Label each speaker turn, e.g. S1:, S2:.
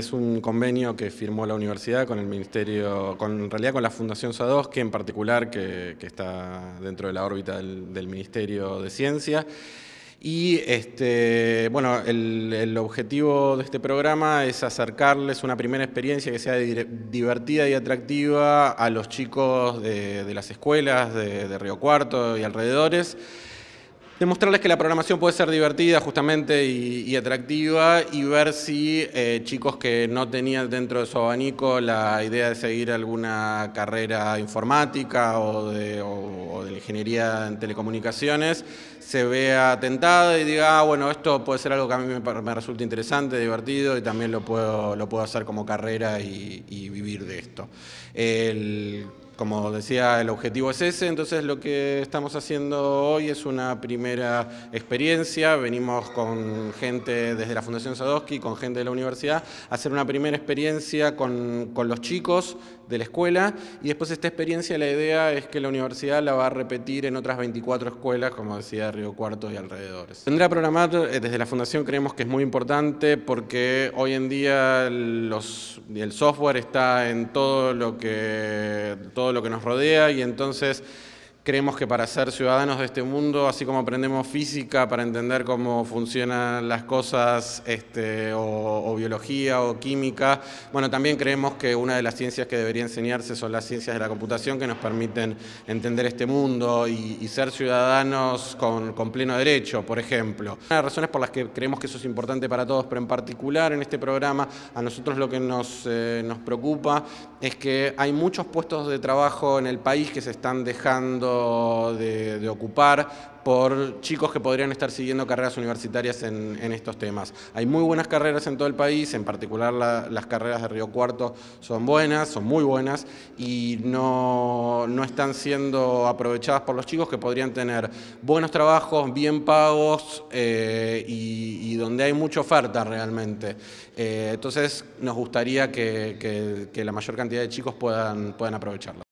S1: Es un convenio que firmó la universidad con el Ministerio, con, en realidad con la Fundación Sadowski en particular, que, está dentro de la órbita del, Ministerio de Ciencia. Y este, bueno, el, objetivo de este programa es acercarles una primera experiencia que sea divertida y atractiva a los chicos de, las escuelas de Río Cuarto y alrededores demostrarles que la programación puede ser divertida justamente y, atractiva y ver si eh, chicos que no tenían dentro de su abanico la idea de seguir alguna carrera informática o de, ingeniería en telecomunicaciones se vea tentada y diga, ah, bueno, esto puede ser algo que a mí me, resulta interesante, divertido y también lo puedo, lo puedo hacer como carrera y, y vivir de esto. El, como decía, el objetivo es ese, entonces lo que estamos haciendo hoy es una primera experiencia, venimos con gente desde la Fundación Sadowski, con gente de la universidad, a hacer una primera experiencia con, los chicos de la escuela y después esta experiencia la idea es que la universidad la va a repetir en otras 24 escuelas, como decía Río Cuarto y alrededores. Tendrá a programar, eh, desde la Fundación creemos que es muy importante porque hoy en día los, el software está en todo lo que... Todo lo que nos rodea y entonces Creemos que para ser ciudadanos de este mundo, así como aprendemos física para entender cómo funcionan las cosas, este, o, biología o química, bueno, también creemos que una de las ciencias que debería enseñarse son las ciencias de la computación que nos permiten entender este mundo y, ser ciudadanos con, pleno derecho, por ejemplo. Una de las razones por las que creemos que eso es importante para todos, pero en particular en este programa, a nosotros lo que nos, eh, nos preocupa es que hay muchos puestos de trabajo en el país que se están dejando de, ocupar por chicos que podrían estar siguiendo carreras universitarias en, estos temas. Hay muy buenas carreras en todo el país, en particular las carreras de Río Cuarto son buenas, son muy buenas y no, están siendo aprovechadas por los chicos que podrían tener buenos trabajos, bien pagos eh, y, donde hay mucha oferta realmente. Eh, entonces nos gustaría que, la mayor cantidad de chicos puedan, puedan aprovecharlo.